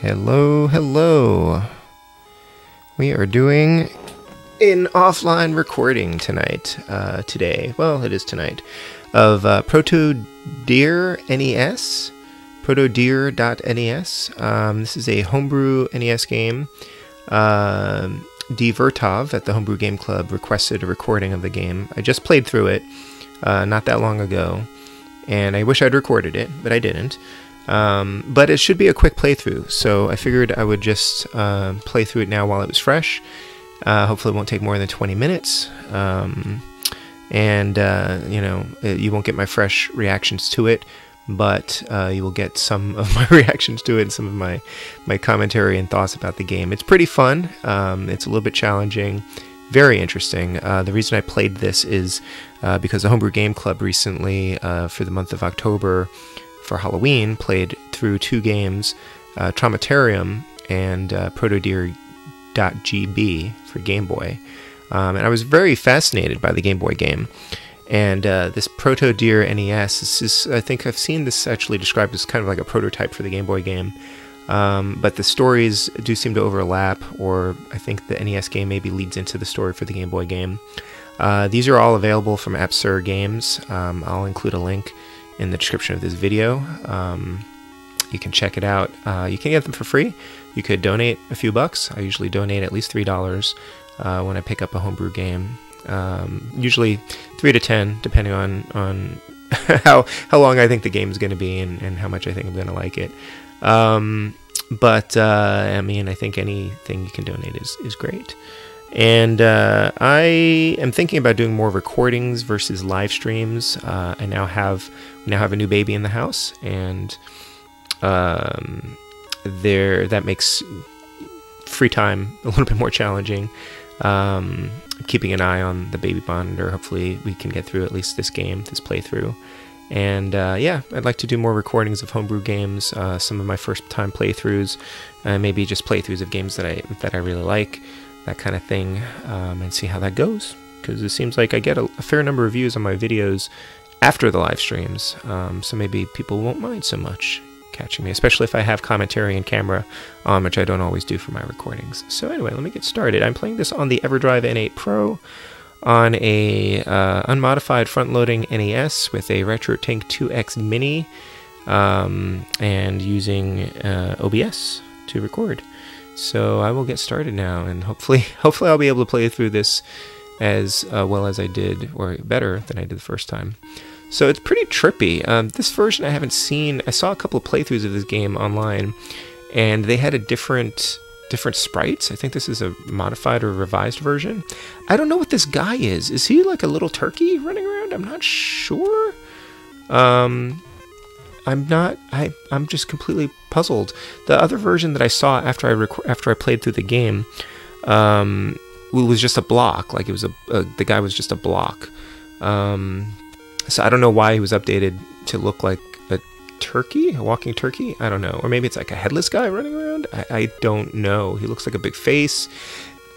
Hello, hello. We are doing an offline recording tonight, uh, today. Well, it is tonight, of uh, Proto Dere NES, protodere.nes. Um, this is a homebrew NES game. Uh, D. Vertov at the Homebrew Game Club requested a recording of the game. I just played through it uh, not that long ago, and I wish I'd recorded it, but I didn't. Um, but it should be a quick playthrough, so I figured I would just uh, play through it now while it was fresh. Uh, hopefully, it won't take more than 20 minutes. Um, and, uh, you know, it, you won't get my fresh reactions to it, but uh, you will get some of my reactions to it and some of my, my commentary and thoughts about the game. It's pretty fun, um, it's a little bit challenging, very interesting. Uh, the reason I played this is uh, because the Homebrew Game Club recently, for the month of October, for Halloween played through two games, uh, Traumatarium and uh, Protodere.gb for Game Boy. Um, and I was very fascinated by the Game Boy game. And uh, this Proto Dere NES, this is, I think I've seen this actually described as kind of like a prototype for the Game Boy game. Um, but the stories do seem to overlap, or I think the NES game maybe leads into the story for the Game Boy game. Uh, these are all available from Appsir Games. Um, I'll include a link in the description of this video. Um, you can check it out. Uh, you can get them for free. You could donate a few bucks. I usually donate at least three dollars uh, when I pick up a homebrew game. Um, usually three to ten, depending on on how how long I think the game is going to be and, and how much I think I'm going to like it. Um, but uh, I mean, I think anything you can donate is is great. And uh, I am thinking about doing more recordings versus live streams. Uh, I now have now have a new baby in the house, and um, there that makes free time a little bit more challenging. Um, keeping an eye on the baby monitor. Hopefully, we can get through at least this game, this playthrough. And uh, yeah, I'd like to do more recordings of homebrew games, uh, some of my first time playthroughs, maybe just playthroughs of games that I that I really like that kind of thing, um, and see how that goes. Because it seems like I get a, a, fair number of views on my videos after the live streams, um, so maybe people won't mind so much catching me, especially if I have commentary and camera on, which I don't always do for my recordings. So anyway, let me get started. I'm playing this on the EverDrive N8 Pro on a uh, unmodified front-loading NES with a RetroTink 2X Mini um, and using uh, OBS to record. So I will get started now, and hopefully, hopefully I'll be able to play through this as uh, well as I did, or better than I did the first time. So it's pretty trippy. Um, this version I haven't seen. I saw a couple of playthroughs of this game online, and they had a different different sprites. I think this is a modified or revised version. I don't know what this guy is. Is he like a little turkey running around? I'm not sure. Um, I'm not. I I'm just completely puzzled. The other version that I saw after I rec- after I played through the game, um, was just a block. Like it was a, a the guy was just a block. Um, so I don't know why he was updated to look like a turkey, a walking turkey. I don't know, or maybe it's like a headless guy running around. I, I don't know. He looks like a big face.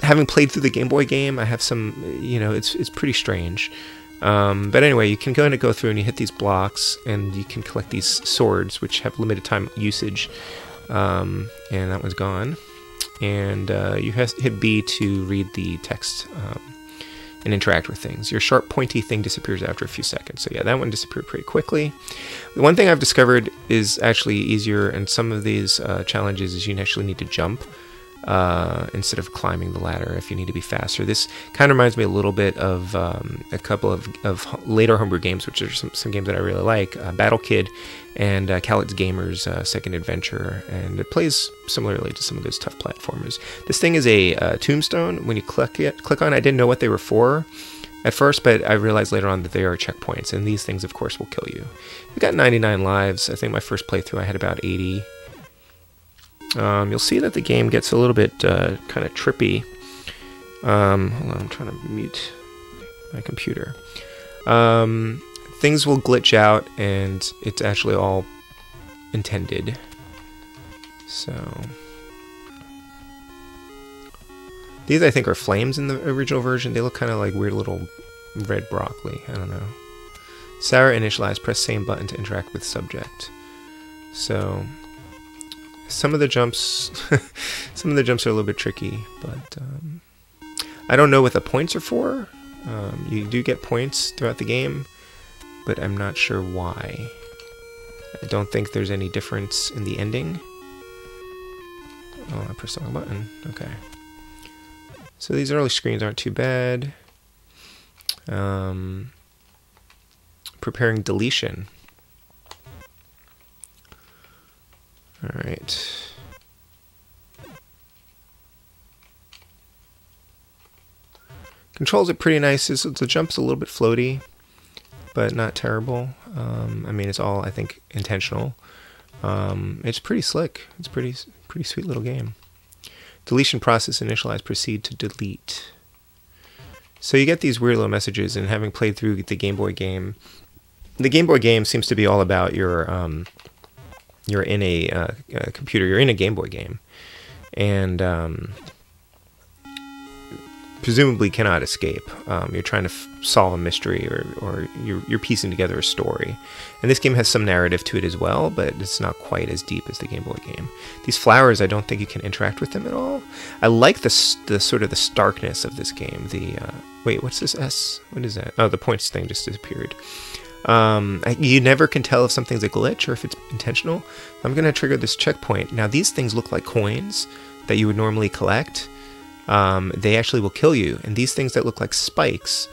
Having played through the Game Boy game, I have some. You know, it's it's pretty strange. Um, but anyway, you can kind of go through and you hit these blocks, and you can collect these swords, which have limited time usage. Um, and that one's gone. And uh, you hit B to read the text um, and interact with things. Your sharp, pointy thing disappears after a few seconds. So yeah, that one disappeared pretty quickly. The one thing I've discovered is actually easier, and some of these uh, challenges is you actually need to jump uh, instead of climbing the ladder if you need to be faster. This kind of reminds me a little bit of um, a couple of, of later homebrew games, which are some, some games that I really like uh, Battle Kid and uh, Gamer's uh, Second Adventure, and it plays similarly to some of those tough platformers. This thing is a uh, tombstone. When you click it, click on, I didn't know what they were for at first, but I realized later on that they are checkpoints, and these things, of course, will kill you. We got 99 lives. I think my first playthrough I had about 80. Um, you'll see that the game gets a little bit uh, kind of trippy. Um, hold on, I'm trying to mute my computer. Um, things will glitch out, and it's actually all intended. So these I think are flames in the original version. They look kind of like weird little red broccoli. I don't know. Sarah initialized. Press same button to interact with subject. So some of the jumps, some of the jumps are a little bit tricky, but um, I don't know what the points are for. Um, you do get points throughout the game, but I'm not sure why. I don't think there's any difference in the ending. Oh, I pressed the wrong button. Okay. So these early screens aren't too bad. Um, preparing deletion. All right. Controls it pretty nice. the jump's a little bit floaty, but not terrible. Um, I mean, it's all, I think, intentional. Um, it's pretty slick. It's pretty pretty sweet little game. Deletion process initialize, proceed to delete. So you get these weird little messages, and having played through the Game Boy game, the Game Boy game seems to be all about your um, you're in a, uh, a, computer, you're in a Game Boy game, and um, presumably cannot escape. Um, you're trying to f- solve a mystery, or, or you're, you're piecing together a story. And this game has some narrative to it as well, but it's not quite as deep as the Game Boy game. These flowers, I don't think you can interact with them at all. I like the the sort of the starkness of this game. The uh, wait, what's this S? What is that? Oh, the points thing just disappeared. Um, you never can tell if something's a glitch or if it's intentional. I'm going to trigger this checkpoint. Now, these things look like coins that you would normally collect. Um, they actually will kill you. And these things that look like spikes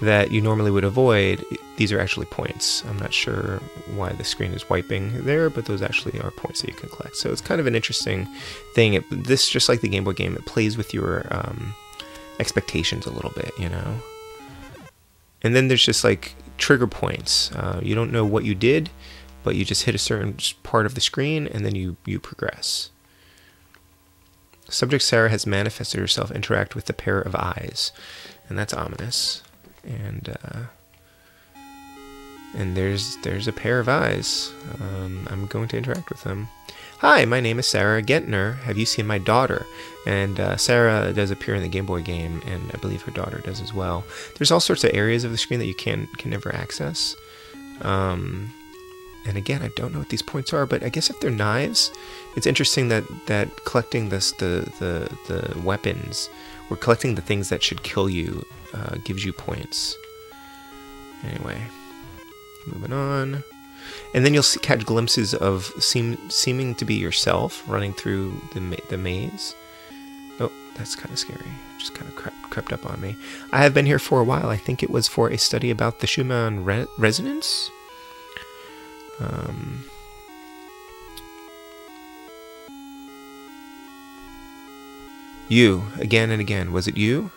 that you normally would avoid, these are actually points. I'm not sure why the screen is wiping there, but those actually are points that you can collect. So it's kind of an interesting thing. It, this, just like the Game Boy game, it plays with your um, expectations a little bit, you know? And then there's just like trigger points. Uh, you don't know what you did, but you just hit a certain part of the screen and then you, you progress. Subject Sarah has manifested herself interact with the pair of eyes, and that's ominous. And uh, and there's there's a pair of eyes. Um, I'm going to interact with them. Hi, my name is Sarah Gentner. Have you seen my daughter? And uh, Sarah does appear in the Game Boy game, and I believe her daughter does as well. There's all sorts of areas of the screen that you can can never access. Um, and again, I don't know what these points are, but I guess if they're knives, it's interesting that that collecting this the the the weapons or collecting the things that should kill you uh, gives you points. Anyway, moving on and then you'll see, catch glimpses of seem, seeming to be yourself running through the, ma- the maze. Oh, that's kind of scary. Just kind of crept, crept up on me. I have been here for a while. I think it was for a study about the Schumann re- resonance. Um, you, again and again. Was it you?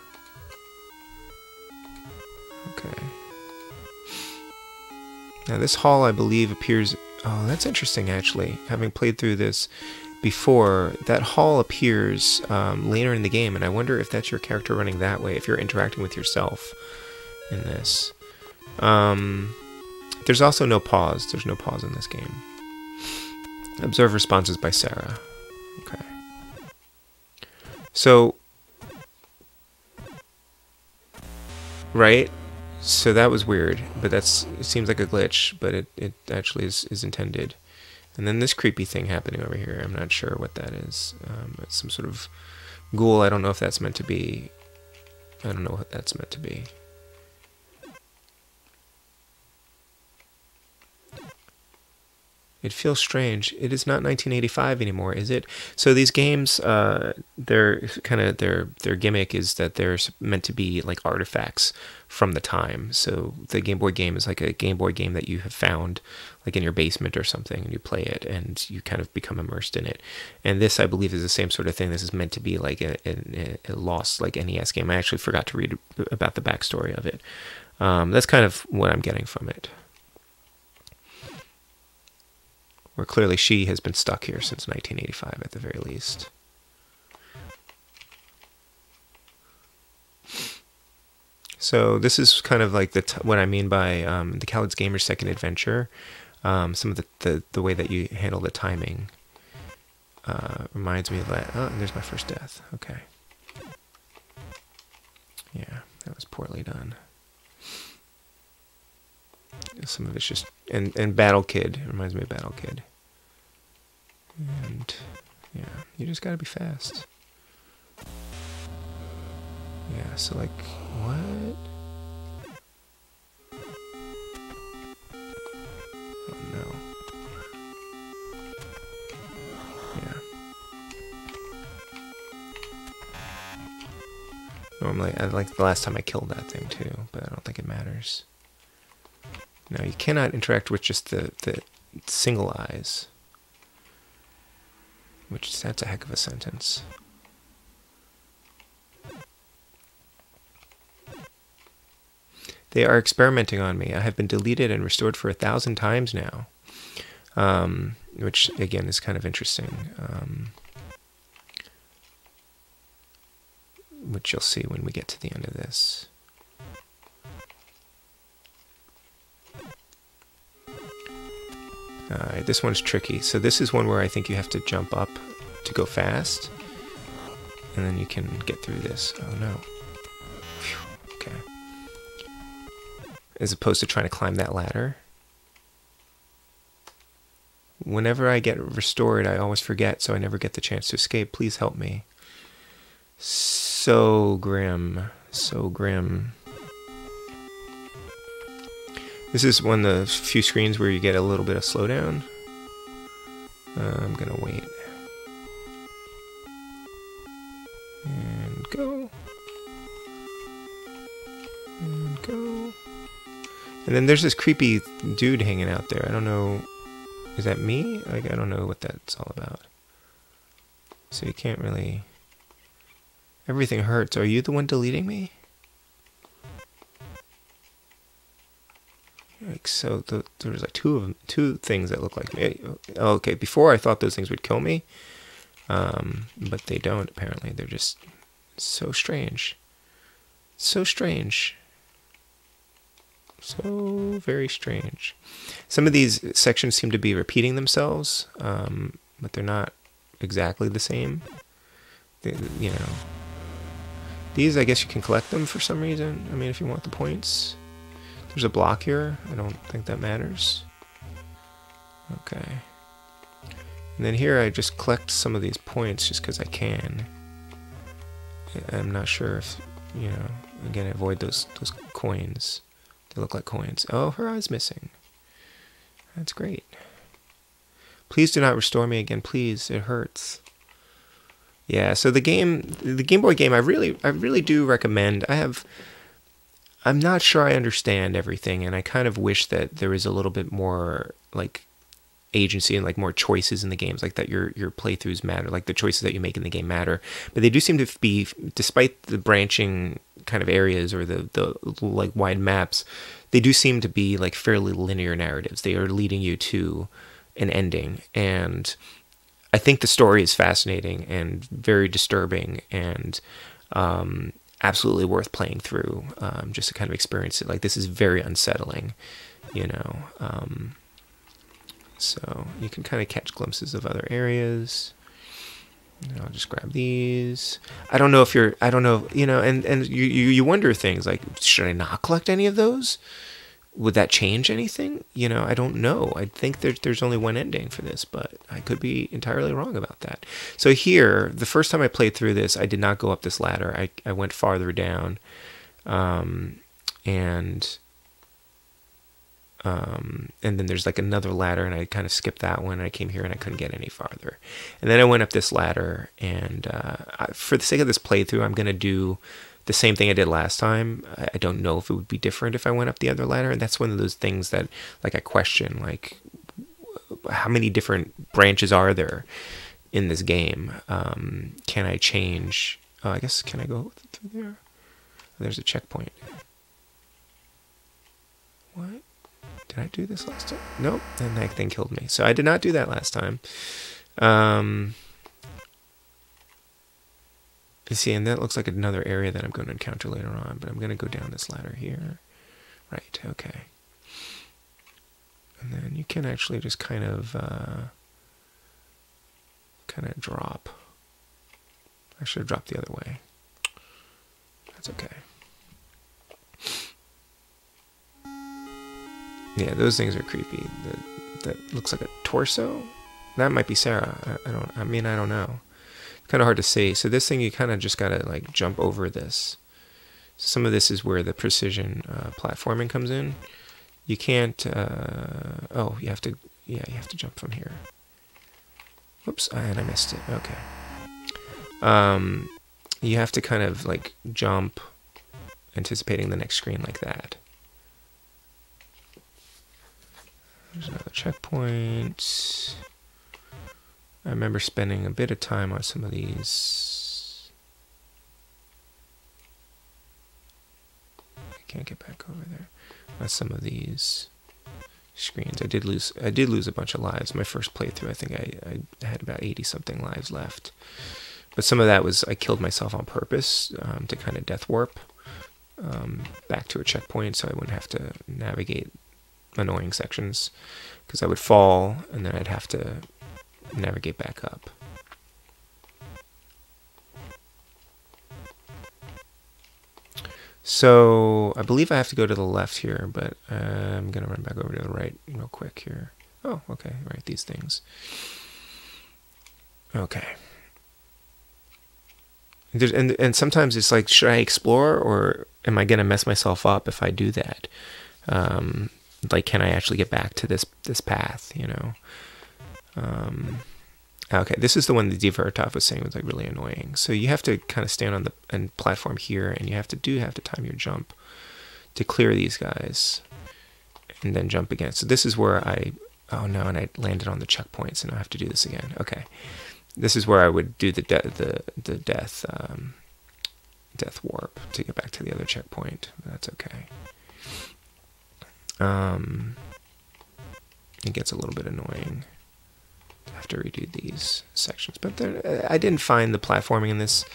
Now this hall, I believe, appears... Oh, that's interesting, actually. Having played through this before, that hall appears um, later in the game, and I wonder if that's your character running that way, if you're interacting with yourself in this. Um, there's also no pause. There's no pause in this game. Observe responses by Sarah. Okay. So... Right? So that was weird, but that's it seems like a glitch, but it, it actually is, is intended. And then this creepy thing happening over here, I'm not sure what that is. Um, it's some sort of ghoul. I don't know if that's meant to be. I don't know what that's meant to be. It feels strange. It is not 1985 anymore, is it? So these games, uh, their kind of their their gimmick is that they're meant to be like artifacts from the time. So the Game Boy game is like a Game Boy game that you have found like in your basement or something, and you play it, and you kind of become immersed in it. And this, I believe, is the same sort of thing. This is meant to be like a, a, a lost like NES game. I actually forgot to read about the backstory of it. Um, that's kind of what I'm getting from it where clearly she has been stuck here since 1985 at the very least. So this is kind of like the what I mean by um, the Khaled's Gamer Second Adventure. Um, some of the, the, the way that you handle the timing uh, reminds me of that. Oh, there's my first death. Okay. Yeah, that was poorly done. Some of it's just and and Battle Kid reminds me of Battle Kid. And yeah, You just gotta be fast. Yeah, so like, what? Oh no. Yeah. Normally, I like the last time I killed that thing too, but I don't think it matters. Now you cannot interact with just the, the single eyes. Which, that's a heck of a sentence. They are experimenting on me. I have been deleted and restored for a thousand times now. Um, which, again, is kind of interesting. Um, which you'll see when we get to the end of this. Uh, this one's tricky. So this is one where I think you have to jump up to go fast. And then you can get through this. Oh no. Whew. Okay. As opposed to trying to climb that ladder. Whenever I get restored, I always forget, so I never get the chance to escape. Please help me. So grim. So grim. This is one of the few screens where you get a little bit of slowdown. Uh, I'm gonna wait. And go. And go. And then there's this creepy dude hanging out there. I don't know. Is that me? Like, I don't know what that's all about. So you can't really... Everything hurts. Are you the one deleting me? Like so, the, there was like two of them, two things that look like me. Okay, before I thought those things would kill me, um, but they don't. Apparently, they're just so strange, so strange, so very strange. Some of these sections seem to be repeating themselves, um, but they're not exactly the same. They, you know, these I guess you can collect them for some reason. I mean, if you want the points. There's a block here. I don't think that matters. Okay. And then here I just collect some of these points just because I can. I'm not sure if, you know, again, avoid those, those coins. They look like coins. Oh, her eye's missing. That's great. Please do not restore me again, please. It hurts. Yeah, so the game, the Game Boy game, I really, I really do recommend. I have I'm not sure I understand everything, and I kind of wish that there was a little bit more like agency and like more choices in the games, like that your your playthroughs matter, like the choices that you make in the game matter. But they do seem to be, despite the branching kind of areas or the the like wide maps, they do seem to be like fairly linear narratives. They are leading you to an ending, and I think the story is fascinating and very disturbing and um, absolutely worth playing through um, just to kind of experience it. Like this is very unsettling, you know. Um, so you can kind of catch glimpses of other areas. I'll just grab these. I don't know if you're. I don't know. You know, and and you you, you wonder things like, should I not collect any of those? Would that change anything? You know, I don't know. I think there's there's only one ending for this, but I could be entirely wrong about that. So here, the first time I played through this, I did not go up this ladder. I, I went farther down, um, and um, and then there's like another ladder, and I kind of skipped that one. I came here and I couldn't get any farther, and then I went up this ladder, and uh, I, for the sake of this playthrough, I'm gonna do the same thing I did last time. I don't know if it would be different if I went up the other ladder. And that's one of those things that like I question, like how many different branches are there in this game? Um, can I change? Oh, I guess can I go through there? There's a checkpoint. What? Did I do this last time? Nope. And that thing killed me. So I did not do that last time. Um, you see, and that looks like another area that I'm going to encounter later on, but I'm going to go down this ladder here. Right, okay. And then you can actually just kind of, uh, kind of drop. I should have dropped the other way. That's okay. Yeah, those things are creepy. That, that looks like a torso? That might be Sarah. I, I don't, I mean, I don't know. Kind of hard to see. So this thing, you kind of just got to like jump over this. Some of this is where the precision uh, platforming comes in. You can't, uh, oh, you have to, yeah, you have to jump from here. Whoops, and I missed it. Okay. Um, you have to kind of like jump, anticipating the next screen like that. There's another checkpoint. I remember spending a bit of time on some of these. I can't get back over there. On some of these screens. I did lose I did lose a bunch of lives. My first playthrough, I think I, I had about 80 something lives left. But some of that was I killed myself on purpose um, to kind of death warp um, back to a checkpoint so I wouldn't have to navigate annoying sections because I would fall and then I'd have to navigate back up. So I believe I have to go to the left here, but uh, I'm going to run back over to the right real quick here. Oh, okay, right, these things. Okay. And, and, and sometimes it's like, should I explore or am I going to mess myself up if I do that? Um, like, can I actually get back to this this path? You know. Um, Okay, this is the one that dvertov was saying was like really annoying. So you have to kind of stand on the and platform here, and you have to do have to time your jump to clear these guys, and then jump again. So this is where I oh no, and I landed on the checkpoints, and I have to do this again. Okay, this is where I would do the the the death um, death warp to get back to the other checkpoint. That's okay. Um, it gets a little bit annoying have to redo these sections. But I didn't find the platforming in this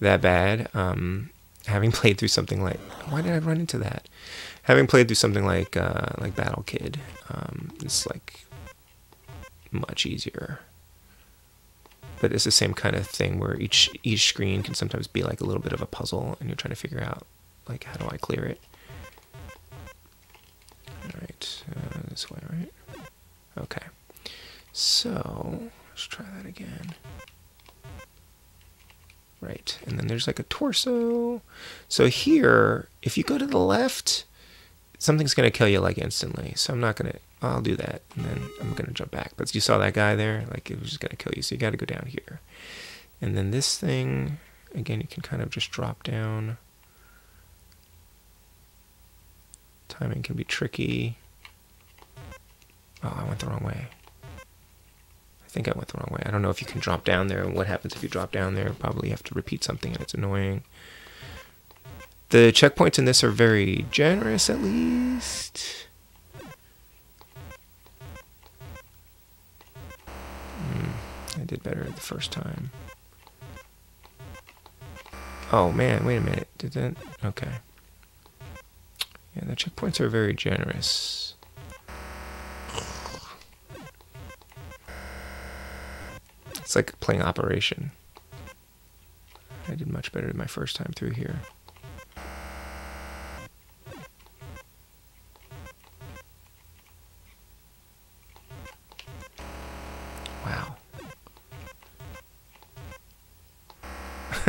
that bad. Um, having played through something like why did I run into that? Having played through something like uh, like Battle Kid, um, it's like much easier. But it's the same kind of thing where each each screen can sometimes be like a little bit of a puzzle, and you're trying to figure out like how do I clear it. All right, uh, this way, right? Okay. So, let's try that again. Right, and then there's like a torso. So here, if you go to the left, something's going to kill you like instantly. So I'm not going to, I'll do that. And then I'm going to jump back. But you saw that guy there? Like it was just going to kill you. So you got to go down here. And then this thing, again, you can kind of just drop down. Timing can be tricky. Oh, I went the wrong way think I went the wrong way. I don't know if you can drop down there. What happens if you drop down there? Probably have to repeat something and it's annoying. The checkpoints in this are very generous, at least. Mm, I did better the first time. Oh man, wait a minute. Did that? Okay. Yeah, the checkpoints are very generous. It's like playing Operation. I did much better my first time through here. Wow.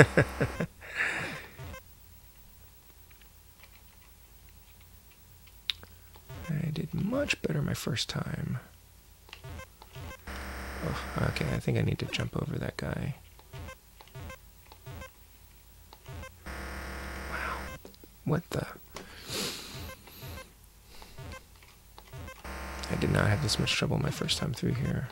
I did much better my first time. Okay, I think I need to jump over that guy. Wow. What the? I did not have this much trouble my first time through here.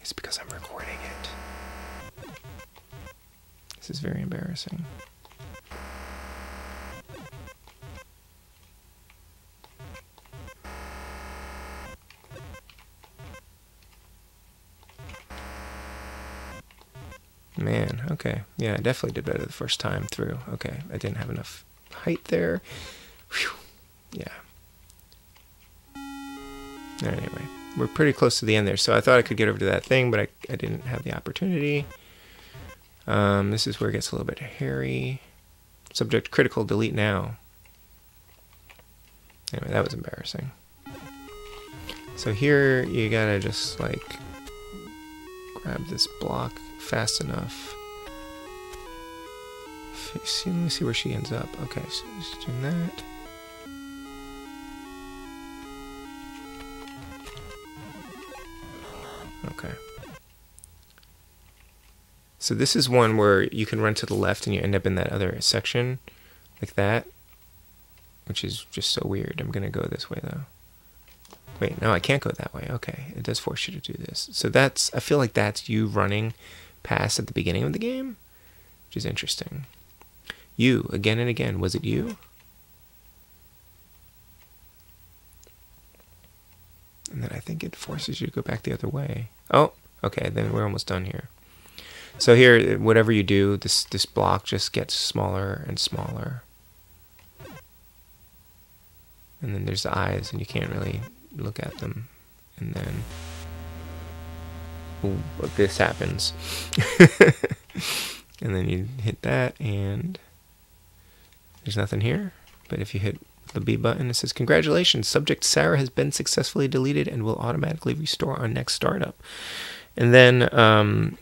It's because I'm recording it. This is very embarrassing. Okay. Yeah, I definitely did better the first time through. Okay, I didn't have enough height there. Whew. Yeah. Anyway, we're pretty close to the end there. So I thought I could get over to that thing, but I, I didn't have the opportunity. Um, this is where it gets a little bit hairy. Subject critical, delete now. Anyway, that was embarrassing. So here you gotta just like grab this block fast enough. See, let me see where she ends up. Okay, so just doing that. Okay. So this is one where you can run to the left and you end up in that other section, like that, which is just so weird. I'm gonna go this way though. Wait, no, I can't go that way. Okay, it does force you to do this. So that's, I feel like that's you running past at the beginning of the game, which is interesting. You, again and again, was it you? And then I think it forces you to go back the other way. Oh, okay, then we're almost done here. So here, whatever you do, this, this block just gets smaller and smaller. And then there's the eyes, and you can't really look at them. And then ooh, this happens. and then you hit that, and there's nothing here. But if you hit the B button, it says, Congratulations, subject Sarah has been successfully deleted and will automatically restore on next startup. And then um,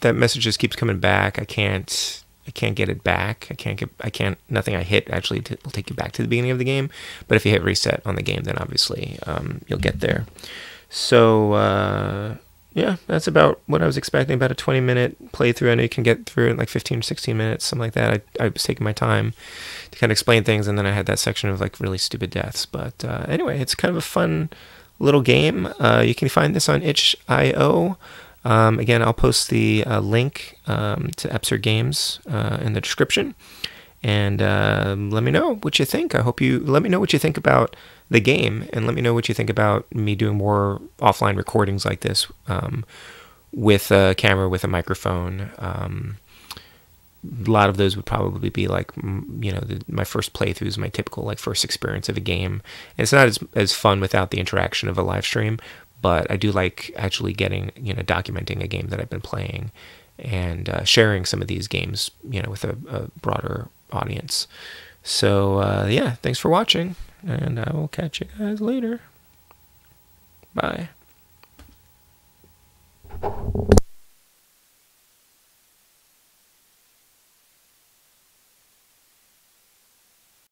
that message just keeps coming back. I can't I can't get it back. I can't get I can't nothing I hit actually t- will take you back to the beginning of the game. But if you hit reset on the game, then obviously um, you'll get there. So uh, yeah, that's about what I was expecting. About a 20 minute playthrough. I know you can get through in like 15 or 16 minutes, something like that. I, I was taking my time to kind of explain things, and then I had that section of like really stupid deaths. But uh, anyway, it's kind of a fun little game. Uh, you can find this on itch.io. Um, again, I'll post the uh, link um, to Appsir Games uh, in the description. And uh, let me know what you think. I hope you let me know what you think about the game, and let me know what you think about me doing more offline recordings like this um, with a camera, with a microphone. Um, a lot of those would probably be like you know the, my first playthroughs my typical like first experience of a game and it's not as, as fun without the interaction of a live stream but I do like actually getting, you know, documenting a game that I've been playing and uh, sharing some of these games, you know, with a, a broader audience. So, uh, yeah, thanks for watching, and I will catch you guys later. Bye.